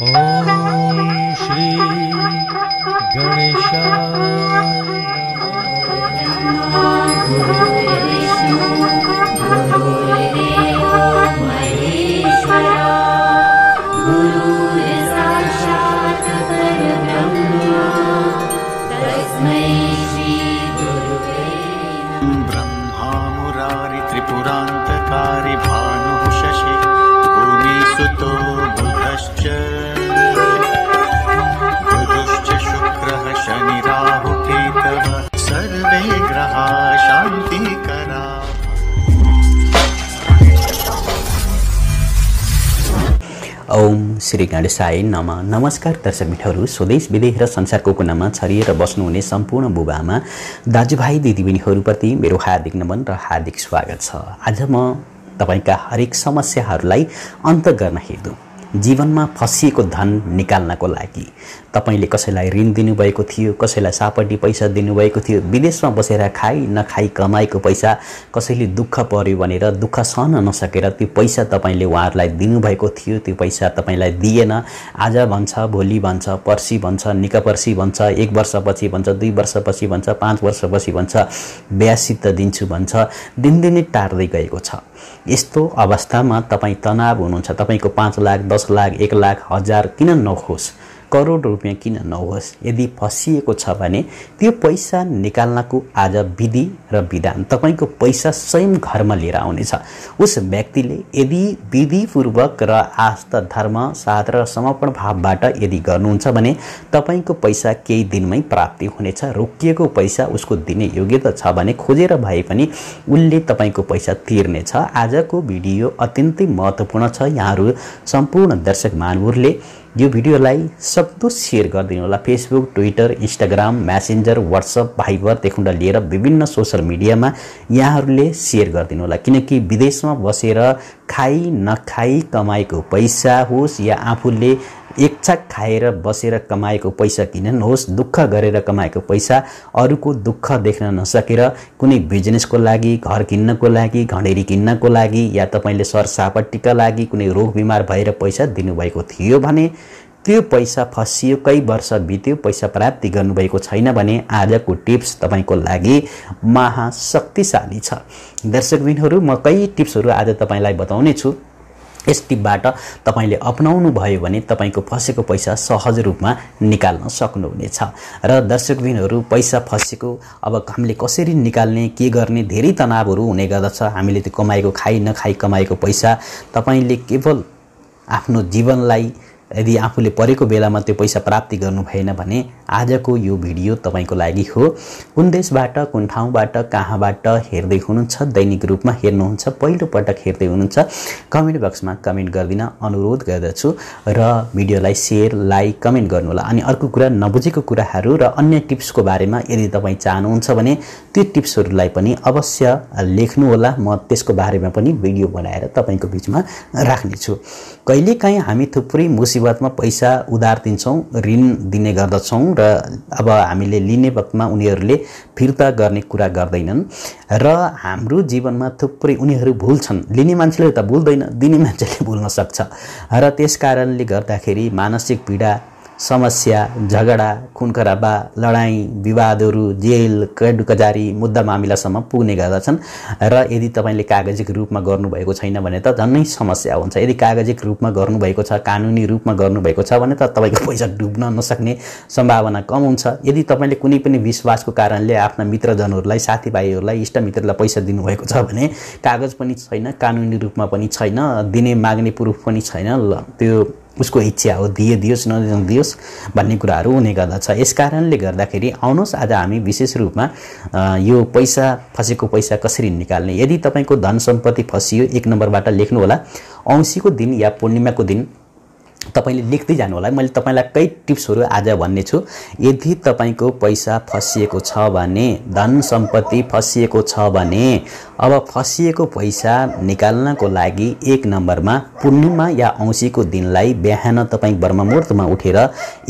ॐ श्री गणेशाय श्री गणेशाय नम। नमस्कार दर्शक मित्रहरू। स्वदेश विदेश र संसारको कुनामा छरिएर बस्नुहुने सम्पूर्ण बुबामा दाजुभाइ दिदीबहिनीहरूप्रति मेरो हार्दिक नमन र हार्दिक स्वागत छ। आज म तपाईँका हरेक समस्याहरूलाई अन्त गर्न हेतु जीवनमा फसिएको धन निकाल्नको लागि। तपाईँले कसैलाई ऋण दिनुभएको थियो कसैलाई सापट्टि पैसा दिनुभएको थियो विदेशमा बसेर खाइ नखाई कमाएको पैसा कसैले दुःख पर्यो भनेर दुःख सहन नसकेर त्यो पैसा तपाईँले उहाँहरूलाई दिनुभएको थियो त्यो पैसा तपाईँलाई दिएन। आज भन्छ भोलि भन्छ पर्सि भन्छ निकपर्सि भन्छ एक वर्षपछि भन्छ दुई वर्षपछि भन्छ पाँच वर्षपछि भन्छ ब्यासित दिन्छु भन्छ। दिनदिनै टार्दै गएको छ। यस्तो अवस्थामा तपाईँ तनाव हुनुहुन्छ। तपाईँको पाँच लाख दस लाख एक लाख हजार किन नहोस्? करोड रुपियाँ किन नहोस्? यदि फसिएको छ भने त्यो पैसा निकाल्नको आज विधि र विधान तपाईँको पैसा स्वयं घरमा लिएर आउनेछ। उस व्यक्तिले यदि विधिपूर्वक र आस्था धर्म साध र समर्पण भावबाट यदि गर्नुहुन्छ भने तपाईँको पैसा केही दिनमै प्राप्ति हुनेछ। रोकिएको पैसा उसको दिने योग्यता छ भने खोजेर भए पनि उसले तपाईँको पैसा तिर्नेछ। आजको भिडियो अत्यन्तै महत्त्वपूर्ण छ। यहाँहरू सम्पूर्ण दर्शक महानुहरूले यो भिडियोलाई सक्दो सेयर गरिदिनु होला। Facebook Twitter Instagram Messenger WhatsApp भाइबरदेखि लिएर विभिन्न सोसियल मिडियामा यहाँहरूले सेयर गरिदिनु होला। किनकि विदेशमा बसेर खाइ नखाई कमाएको पैसा होस् या आफूले एक छाक खाएर बसेर कमाएको पैसा किन नहोस् दुःख गरेर कमाएको पैसा अरूको दुःख देख्न नसकेर कुनै बिजनेसको लागि घर किन्नको लागि घडेरी किन्नको लागि या तपाईँले सरसापट्टिका लागि कुनै रोग बिमार भएर पैसा दिनुभएको थियो भने त्यो पैसा फसियो कई वर्ष बित्यो पैसा प्राप्ति गर्नुभएको छैन भने आजको टिप्स तपाईँको लागि महाशक्तिशाली छ। दर्शकबिनहरू म कई टिप्सहरू आज तपाईँलाई बताउने छु यस टिपबाट तपाईँले अपनाउनु भयो भने तपाईँको फसेको पैसा सहज रूपमा निकाल्न सक्नुहुनेछ। र दर्शकबिनहरू पैसा फसेको अब हामीले कसरी निकाल्ने के गर्ने धेरै तनावहरू हुने गर्दछ। हामीले त्यो कमाएको खाइ नखाइ कमाएको पैसा तपाईँले केवल आफ्नो जीवनलाई यदि आफूले परेको बेलामा त्यो पैसा प्राप्ति गर्नु भएन भने आजको यो भिडियो तपाईँको लागि हो। कुन देशबाट कुन ठाउँबाट कहाँबाट हेर्दै हुनुहुन्छ दैनिक रूपमा हेर्नुहुन्छ पहिलो पटक हेर्दै हुनुहुन्छ कमेन्ट बक्समा कमेन्ट गरिदिन अनुरोध गर्दछु र भिडियोलाई सेयर लाइक कमेन्ट गर्नुहोला। अनि अर्को कुरा नबुझेको कुराहरू र अन्य टिप्सको बारेमा यदि तपाईँ चाहनुहुन्छ भने त्यो टिप्सहरूलाई पनि अवश्य लेख्नुहोला। म त्यसको बारेमा पनि भिडियो बनाएर तपाईँको बिचमा राख्नेछु। कहिलेकाहीँ हामी थुप्रै मुसिबतमा पैसा उधार दिन्छौँ ऋण दिने गर्दछौँ र अब हामीले लिने वक्तमा उनीहरूले फिर्ता गर्ने कुरा गर्दैनन् र हाम्रो जीवनमा थुप्रै उनीहरू भुल्छन्। लिने मान्छेले त भुल्दैन दिने मान्छेले भुल्न सक्छ। र त्यस कारणले गर्दाखेरि मानसिक पीडा समस्या झगडा खुनखराबा लडाइँ विवादहरू जेल कैद कजारी मुद्दा मामिलासम्म पुग्ने गर्दछन्। र यदि तपाईँले कागजिक रूपमा गर्नुभएको छैन भने त झन्नै समस्या हुन्छ। यदि कागजिक रूपमा गर्नुभएको छ कानुनी रूपमा गर्नुभएको छ भने त तपाईँको पैसा डुब्न नसक्ने सम्भावना कम हुन्छ। यदि तपाईँले कुनै पनि विश्वासको कारणले आफ्ना मित्रजनहरूलाई साथीभाइहरूलाई इष्टमित्रलाई पैसा दिनुभएको छ भने कागज पनि छैन कानुनी रूपमा पनि छैन दिने माग्ने प्रुफ पनि छैन ल। त्यो उसको इच्छा हो दिए दियोस् नदियोस् भन्ने कुराहरू हुने गर्दछ। यस कारणले गर्दाखेरि आउनुहोस् आज हामी विशेष रूपमा यो पैसा फसेको पैसा कसरी निकाल्ने? यदि तपाईँको धन सम्पत्ति फसियो एक नम्बरबाट लेख्नुहोला। औँसीको दिन या पूर्णिमाको दिन तपाईँले लेख्दै जानु होला मैले तपाईँलाई कई टिप्सहरू आज भन्ने छु। यदि तपाईँको पैसा फसिएको छ भने धन सम्पत्ति फसिएको छ भने अब फसिएको पैसा निकाल्नको लागि एक नम्बरमा पूर्णिमा या औँसीको दिनलाई बिहान तपाईँ ब्रह्ममुहुर्तमा उठेर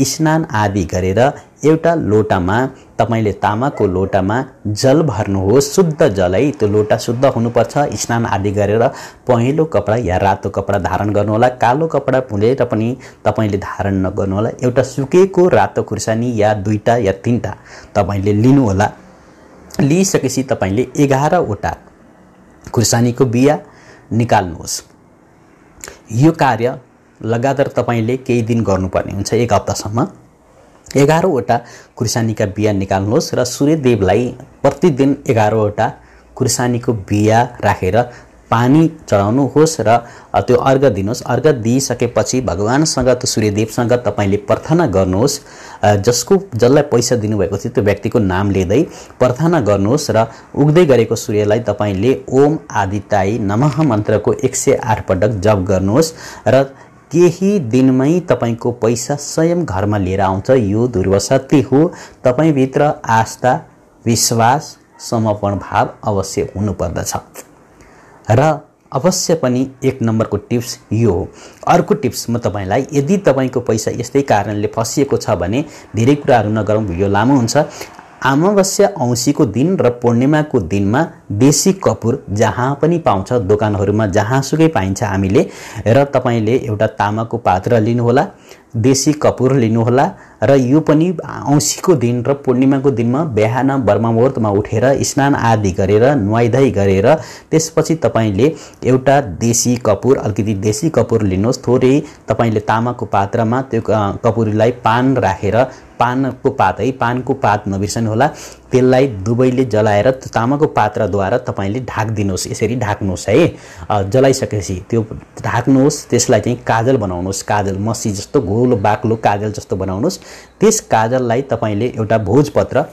स्नान आदि गरेर एउटा लोटामा तपाईँले तामाको लोटामा जल भर्नुहोस् शुद्ध जलै। त्यो लोटा शुद्ध हुनुपर्छ। स्नान आदि गरेर पहेँलो कपडा या रातो कपडा धारण गर्नुहोला कालो कपडा भुलेर पनि तपाईँले धारण नगर्नुहोला। एउटा सुकेको रातो खुर्सानी या दुईवटा या तिनवटा तपाईँले लिनुहोला। लिइसकेपछि तपाईँले एघारवटा खुर्सानीको बिहा निकाल्नुहोस्। यो कार्य लगातार तपाईँले केही दिन गर्नुपर्ने हुन्छ एक हप्तासम्म। एघारवटा खुर्सानीका बिहा निकाल्नुहोस् र सूर्यदेवलाई प्रतिदिन एघारवटा खुर्सानीको बिहा राखेर पानी चढाउनुहोस् र त्यो अर्घ दिनुहोस्। अर्घ दिइसकेपछि भगवान्सँग त्यो सूर्यदेवसँग तपाईँले प्रार्थना गर्नुहोस्। जसको जसलाई पैसा दिनुभएको थियो त्यो व्यक्तिको नाम लिँदै प्रार्थना गर्नुहोस् र उग्दै गरेको सूर्यलाई तपाईँले ओम आदिताई नमः मन्त्रको एक सय आठ पटक जप गर्नुहोस् र केही दिनमै तपाईँको पैसा स्वयं घरमा लिएर आउँछ। यो ध्रुव हो। तपाईँभित्र आस्था विश्वास समर्पण भाव अवश्य हुनुपर्दछ। र अवश्य पनि एक नम्बरको टिप्स यो हो। अर्को टिप्स म तपाईँलाई यदि तपाईँको पैसा यस्तै कारणले फसिएको छ भने धेरै कुराहरू नगरौँ भिडियो लामो हुन्छ। अमावस्या औँसीको दिन र पूर्णिमाको दिनमा देशी कपुर जहाँ पनि पाउँछ दोकानहरूमा जहाँसुकै पाइन्छ हामीले। र तपाईँले एउटा तामाको पात्र लिनुहोला। देशी कपुर लिनुहोला र यो पनि औँसीको दिन र पूर्णिमाको दिनमा बिहान बर्मामुहुर्तमा उठेर स्नान आदि गरेर नुहाइधुवाइ गरेर त्यसपछि तपाईँले एउटा देशी कपुर अलिकति देशी कपुर लिनुहोस्। थोरै तपाईँले तामाको पात्रमा त्यो कपुरलाई पान राखेर पानको पात है पानको पात नबिर्सनुहोला त्यसलाई दुवैले जलाएर तामाको पात्रद्वारा तपाईँले ढाकिदिनुहोस्। यसरी ढाक्नुहोस् है। जलाइसकेपछि त्यो ढाक्नुहोस् त्यसलाई चाहिँ काजल बनाउनुहोस्। काजल मसी जस्तो गोलो बाक्लो काजल जस्तो बनाउनुहोस्। त्यस काजललाई तपाईँले एउटा भोजपत्र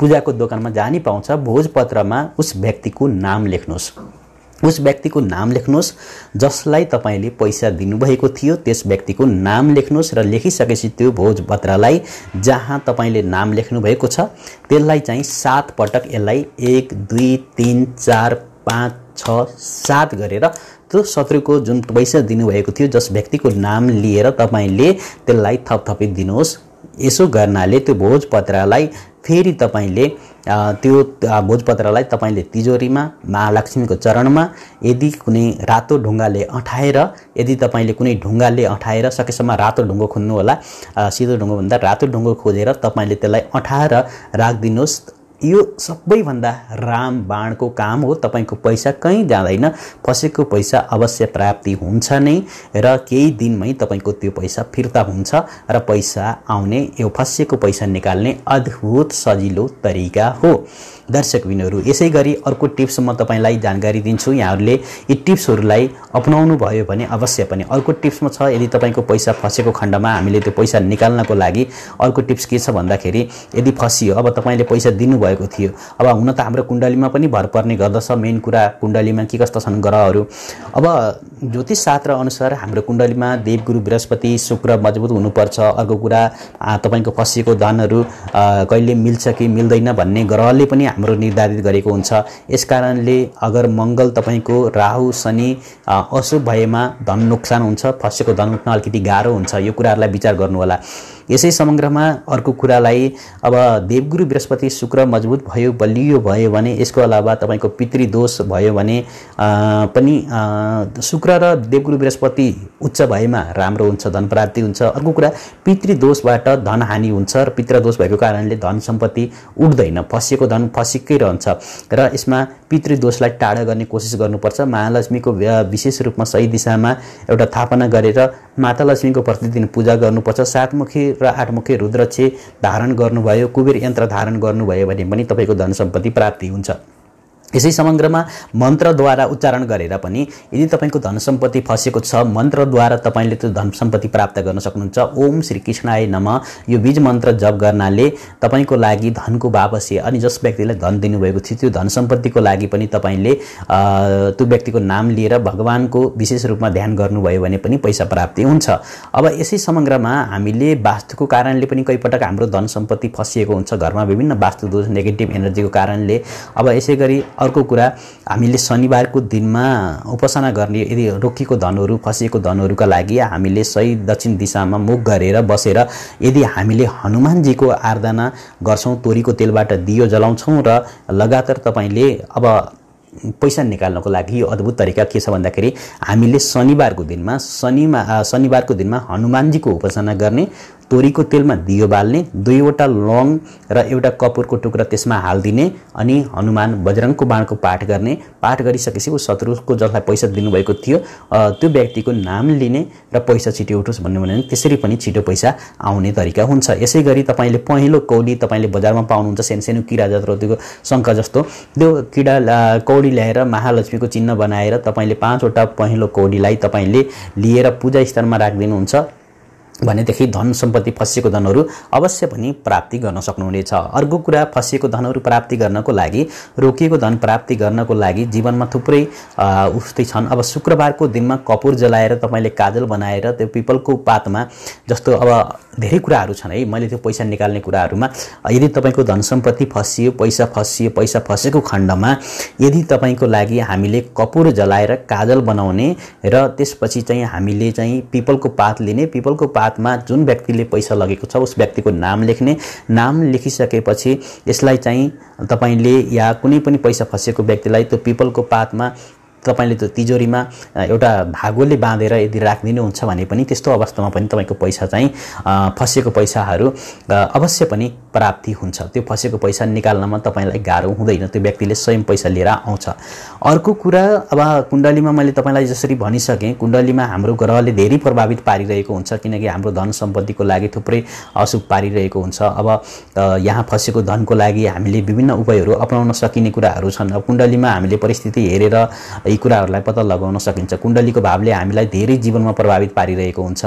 पूजाको दोकानमा जहाँ नि पाउँछ। भोजपत्रमा उस व्यक्तिको नाम लेख्नुहोस्। उस व्यक्तिको नाम लेख्नुहोस् जसलाई तपाईँले पैसा दिनुभएको थियो त्यस व्यक्तिको नाम लेख्नुहोस् र लेखिसकेपछि त्यो भोजपत्रलाई जहाँ तपाईँले नाम लेख्नुभएको छ त्यसलाई चाहिँ सात पटक यसलाई एक दुई तिन चार पाँच छ सात गरेर त्यो शत्रुको जुन पैसा दिनुभएको थियो जस व्यक्तिको नाम लिएर तपाईँले त्यसलाई थपथपित दिनुहोस्। यसो गर्नाले त्यो भोजपत्रलाई फेरि तपाईँले त्यो भोजपत्रलाई तपाईँले तिजोरीमा महालक्ष्मीको चरणमा यदि कुनै रातो ढुङ्गाले अँठाएर यदि तपाईँले कुनै ढुङ्गाले अँठाएर सकेसम्म रातो ढुङ्गो खोज्नु होला सिधो ढुङ्गोभन्दा रातो ढुङ्गो खोजेर तपाईँले त्यसलाई अँठाएर राखिदिनुहोस्। यो सबैभन्दा राम बाणको काम हो। तपाईँको पैसा कहीँ जाँदैन। फसेको पैसा अवश्य प्राप्ति हुन्छ नै र केही दिनमै तपाईँको त्यो पैसा फिर्ता हुन्छ र पैसा आउने यो फसिएको पैसा निकाल्ने अद्भुत सजिलो तरिका हो। दर्शकबिनहरू यसै गरी अर्को टिप्स म तपाईँलाई जानकारी दिन्छु। यहाँहरूले यी टिप्सहरूलाई अपनाउनु भयो भने अवश्य पनि अर्को टिप्समा छ। यदि तपाईँको पैसा फसेको खण्डमा हामीले त्यो पैसा निकाल्नको लागि अर्को टिप्स के छ भन्दाखेरि यदि फसियो अब तपाईँले पैसा दिनुभएको थियो। अब हुन त हाम्रो कुण्डलीमा पनि भर पर्ने गर्दछ। मेन कुरा कुण्डलीमा के कस्ता छन् ग्रहहरू। अब ज्योतिष शास्त्र अनुसार हाम्रो कुण्डलीमा देवगुरु बृहस्पति शुक्र मजबुत हुनुपर्छ। अर्को कुरा तपाईँको फसिएको धनहरू कहिले मिल्छ कि मिल्दैन भन्ने ग्रहले पनि हाम्रो निर्धारित गरेको हुन्छ। यस कारणले अगर मङ्गल तपाईँको राहु शनि अशुभ भएमा धन नोक्सान हुन्छ फसेको धन उठ्न अलिकति गाह्रो हुन्छ। यो कुराहरूलाई विचार गर्नुहोला। यसै समग्रमा अर्को कुरालाई अब देवगुरु बृहस्पति शुक्र मजबुत भयो बलियो भयो भने यसको अलावा तपाईँको पितृदोष भयो भने पनि शुक्र र देवगुरु बृहस्पति उच्च भएमा राम्रो हुन्छ धन प्राप्ति हुन्छ। अर्को कुरा पितृदोषबाट धन हानि हुन्छ र पितृदोष भएको कारणले धन सम्पत्ति उठ्दैन फसिएको धन फसिकै रहन्छ र यसमा पितृदोषलाई टाढा गर्ने कोसिस गर्नुपर्छ। महालक्ष्मीको विशेष रूपमा सही दिशामा एउटा थापना गरेर माता लक्ष्मीको प्रतिदिन पूजा गर्नुपर्छ। सातमुखी र आठमुखी रुद्रक्ष धारण गर्नुभयो कुबेर यन्त्र धारण गर्नुभयो भने पनि तपाईँको धन सम्पत्ति प्राप्ति हुन्छ। यसै समग्रमा मन्त्रद्वारा उच्चारण गरेर पनि यदि तपाईँको धन सम्पत्ति फसेको छ मन्त्रद्वारा तपाईँले त्यो धन सम्पत्ति प्राप्त गर्न सक्नुहुन्छ। ओम श्री कृष्णाय नम। यो बीज मन्त्र जप गर्नाले तपाईँको लागि धनको वापसी अनि जस व्यक्तिलाई धन दिनुभएको थियो त्यो धन सम्पत्तिको लागि पनि तपाईँले त्यो व्यक्तिको नाम लिएर भगवान्को विशेष रूपमा ध्यान गर्नुभयो भने पनि पैसा प्राप्ति हुन्छ। अब यसै समग्रमा हामीले वास्तुको कारणले पनि कहीपटक हाम्रो धन सम्पत्ति फसिएको हुन्छ। घरमा विभिन्न वास्तु दोष नेगेटिभ एनर्जीको कारणले। अब यसै गरी अर्को कुरा हामीले शनिबारको दिनमा उपासना गर्ने यदि रोकिएको धनहरू फसिएको धनहरूका लागि हामीले सही दक्षिण दिशामा मुख गरेर बसेर यदि हामीले हनुमानजीको आराधना गर्छौँ तोरीको तेलबाट दियो जलाउँछौँ र लगातार तपाईँले अब पैसा निकाल्नको लागि यो अद्भुत तरिका के छ भन्दाखेरि हामीले शनिबारको दिनमा शनिमा शनिबारको दिनमा हनुमानजीको उपासना गर्ने तोरीको तेलमा दियो बाल्ने दुईवटा लङ र एउटा कपुरको टुक्रा त्यसमा हालिदिने अनि हनुमान बजरङको बाणको पाठ गर्ने। पाठ गरिसकेपछि ऊ शत्रुको जसलाई पैसा दिनुभएको थियो त्यो व्यक्तिको नाम लिने र पैसा छिटो उठोस् भन्नु भने त्यसरी पनि छिटो पैसा आउने तरिका हुन्छ। यसै गरी तपाईँले पहेँलो कौडी तपाईँले बजारमा पाउनुहुन्छ सानो सानो किरा जत्रो त्यो शङ्ख जस्तो त्यो आ, कौडी ल्याएर महालक्ष्मीको चिन्ह बनाएर तपाईँले पाँचवटा पहेँलो कौडीलाई तपाईँले लिएर पूजा स्थलमा राखिदिनुहुन्छ। भनेदेखि धन सम्पत्ति फसिएको धनहरू अवश्य पनि प्राप्ति गर्न सक्नुहुनेछ। अर्को कुरा फसिएको धनहरू प्राप्ति गर्नको लागि रोकिएको धन प्राप्ति गर्नको लागि जीवनमा थुप्रै उस्तै छन्। अब शुक्रबारको दिनमा कपुर जलाएर तपाईँले काजल बनाएर त्यो पिपलको पातमा जस्तो अब धेरै कुराहरू छन् है। मैले त्यो पैसा निकाल्ने कुराहरूमा यदि तपाईँको धन सम्पत्ति फसियो पैसा फसियो पैसा फसेको खण्डमा यदि तपाईँको लागि हामीले कपुर जलाएर काजल बनाउने र त्यसपछि चाहिँ हामीले चाहिँ पिपलको पात लिने पिपलको पातमा जुन व्यक्तिले पैसा लगेको छ उस व्यक्तिको नाम लेख्ने। नाम लेखिसकेपछि यसलाई चाहिँ तपाईँले या कुनै पनि पैसा फसेको व्यक्तिलाई त्यो पिपलको पातमा तपाईँले त्यो तिजोरीमा एउटा धागोले बाँधेर यदि राखिदिनुहुन्छ भने पनि त्यस्तो अवस्थामा पनि तपाईँको पैसा चाहिँ फसेको पैसाहरू अवश्य पनि प्राप्ति हुन्छ। त्यो फसेको पैसा निकाल्नमा तपाईँलाई गाह्रो हुँदैन। त्यो व्यक्तिले स्वयं पैसा लिएर आउँछ। अर्को कुरा अब कुण्डलीमा मैले तपाईँलाई जसरी भनिसकेँ कुण्डलीमा हाम्रो ग्रहले धेरै प्रभावित पारिरहेको हुन्छ किनकि हाम्रो धन सम्पत्तिको लागि थुप्रै अशुभ पारिरहेको हुन्छ। अब यहाँ फसेको धनको लागि हामीले विभिन्न उपायहरू अपनाउन सकिने कुराहरू छन्। अब कुण्डलीमा हामीले परिस्थिति हेरेर यी कुराहरूलाई पत्ता लगाउन सकिन्छ। कुण्डलीको भावले हामीलाई धेरै जीवनमा प्रभावित पारिरहेको हुन्छ।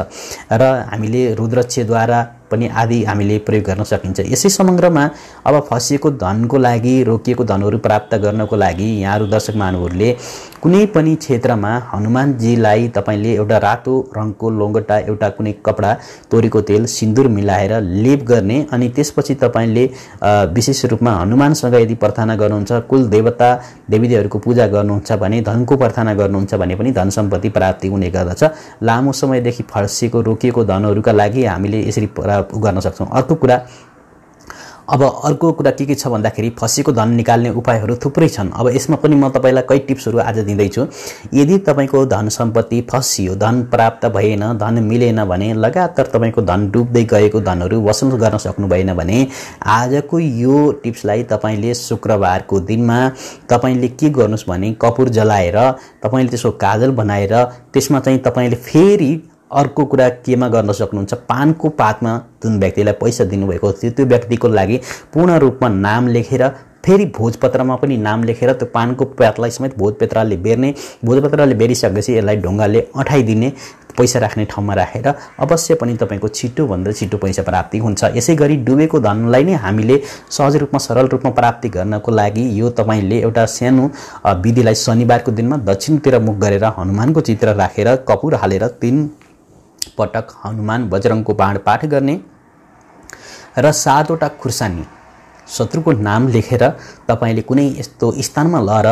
र हामीले रुद्रक्षद्वारा पनि आदि हामीले प्रयोग गर्न सकिन्छ। यसै समग्रमा अब फसिएको धनको लागि रोकिएको धनहरू प्राप्त गर्नको लागि यहाँहरू दर्शक महानुहरूले कुनै पनि क्षेत्रमा हनुमानजीलाई तपाईँले एउटा रातो रङको लोङ्गटा एउटा कुनै कपडा तोरीको तेल सिन्दुर मिलाएर लेप गर्ने अनि त्यसपछि तपाईँले विशेष रूपमा हनुमानसँग यदि प्रार्थना गर्नुहुन्छ कुल देवता देवीदेवहरूको पूजा गर्नुहुन्छ भने धनको प्रार्थना गर्नुहुन्छ भने पनि धन सम्पत्ति प्राप्ति हुने गर्दछ। लामो समयदेखि फर्सिएको रोकिएको धनहरूका लागि हामीले यसरी उ गर्न सक्छौँ। अर्को कुरा अब अर्को कुरा के के छ भन्दाखेरि फसेको धन निकाल्ने उपायहरू थुप्रै छन्। अब यसमा पनि म तपाईँलाई कई टिप्सहरू आज दिँदैछु। यदि तपाईँको धन सम्पत्ति फसियो धन प्राप्त भएन धन मिलेन भने लगातार तपाईँको धन डुब्दै गएको धनहरू वसुल गर्न सक्नु भएन भने आजको यो टिप्सलाई तपाईँले शुक्रबारको दिनमा तपाईँले के गर्नुहोस् भने कपुर जलाएर तपाईँले त्यसको काजल बनाएर त्यसमा चाहिँ तपाईँले फेरि अर्को कुरा केमा गर्न सक्नुहुन्छ? पानको पातमा जुन व्यक्तिलाई पैसा दिनुभएको थियो त्यो व्यक्तिको लागि पूर्ण रूपमा नाम लेखेर फेरि भोजपत्रमा पनि नाम लेखेर त्यो पानको पातलाई समेत भोजपत्रले बेर्ने भोजपत्रले बेरिसकेपछि यसलाई ढुङ्गाले अँठाइदिने पैसा राख्ने ठाउँमा राखेर अवश्य पनि तपाईँको छिटोभन्दा छिटो पैसा प्राप्ति हुन्छ। यसै गरी डुबेको धनलाई नै हामीले सहज रूपमा सरल रूपमा प्राप्ति गर्नको लागि यो तपाईँले एउटा सानो विधिलाई शनिबारको दिनमा दक्षिणतिर मुख गरेर हनुमानको चित्र राखेर कपुर हालेर तिन पटक हनुमान बजरङको बाण पाठ गर्ने र सातवटा खुर्सानी शत्रुको नाम लेखेर तपाईँले कुनै यस्तो स्थानमा लएर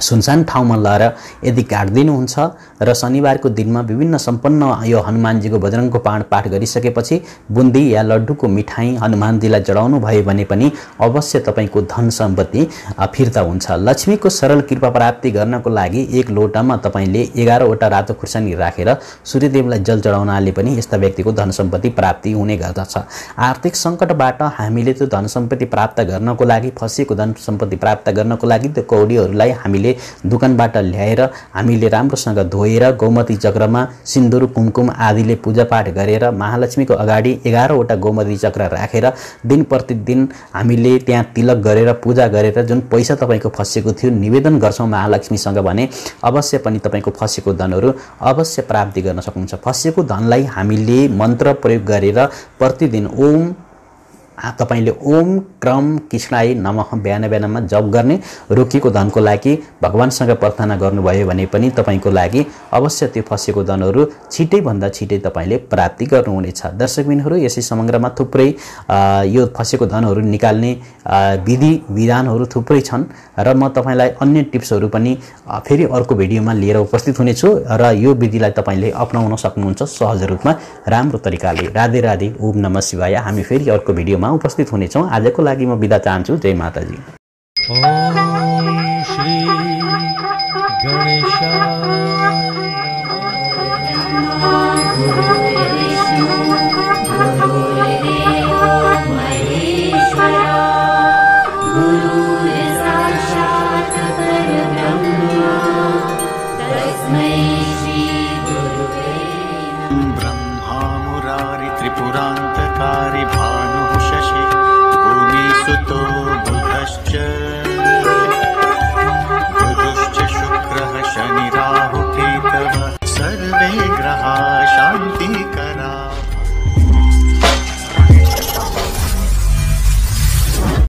सुनसान ठाउँमा लएर यदि काटिदिनुहुन्छ र शनिबारको दिनमा विभिन्न सम्पन्न यो हनुमानजीको बजरङको पाठ पाठ गरिसकेपछि बुन्दी या लड्डुको मिठाई हनुमानजीलाई चढाउनु भयो भने पनि अवश्य तपाईँको धन सम्पत्ति फिर्ता हुन्छ। लक्ष्मीको सरल कृपा प्राप्ति गर्नको लागि एक लोटामा तपाईँले एघारवटा रातो खुर्सानी राखेर सूर्यदेवलाई जल चढाउनाले पनि यस्ता व्यक्तिको धन सम्पत्ति प्राप्ति हुने गर्दछ। आर्थिक सङ्कटबाट हामीले त्यो धन सम्पत्ति प्राप्त गर्नको लागि फसिएको धन सम्पत्ति प्राप्त गर्नको लागि त्यो कौडीहरूलाई हामीले दोकानबाट ल्याएर हामीले राम्रोसँग धोएर गौमती चक्रमा सिन्दुर कुमकुम आदिले पूजापाठ गरेर महालक्ष्मीको अगाडि एघारवटा गौमती चक्र राखेर दिन प्रतिदिन हामीले त्यहाँ तिलक गरेर पूजा गरेर जुन पैसा तपाईँको फसेको थियो निवेदन गर्छौँ महालक्ष्मीसँग भने अवश्य पनि तपाईँको फसेको धनहरू अवश्य प्राप्ति गर्न सक्नुहुन्छ। फसेको धनलाई हामीले मन्त्र प्रयोग गरेर प्रतिदिन ओम तपाईँले ओम क्रम कृष्णाई नमः बिहान बिहानमा जप गर्ने रोकिएको धनको लागि भगवान्सँग प्रार्थना गर्नुभयो भने पनि तपाईँको लागि अवश्य त्यो फसेको धनहरू छिटैभन्दा छिटै तपाईँले प्राप्ति गर्नुहुनेछ। दर्शकबिनहरू यसै समग्रमा थुप्रै यो फसेको धनहरू निकाल्ने विधि विधानहरू थुप्रै छन् र म तपाईँलाई अन्य टिप्सहरू पनि फेरि अर्को भिडियोमा लिएर उपस्थित हुनेछु र यो विधिलाई तपाईँले अप्नाउन सक्नुहुन्छ सहज रूपमा राम्रो तरिकाले। राधे राधे ओम नम शिवाय। हामी फेरि अर्को भिडियोमा उपस्थित हुनेछौँ। आजको लागि म बिदा चाहन्छु। जय माताजी।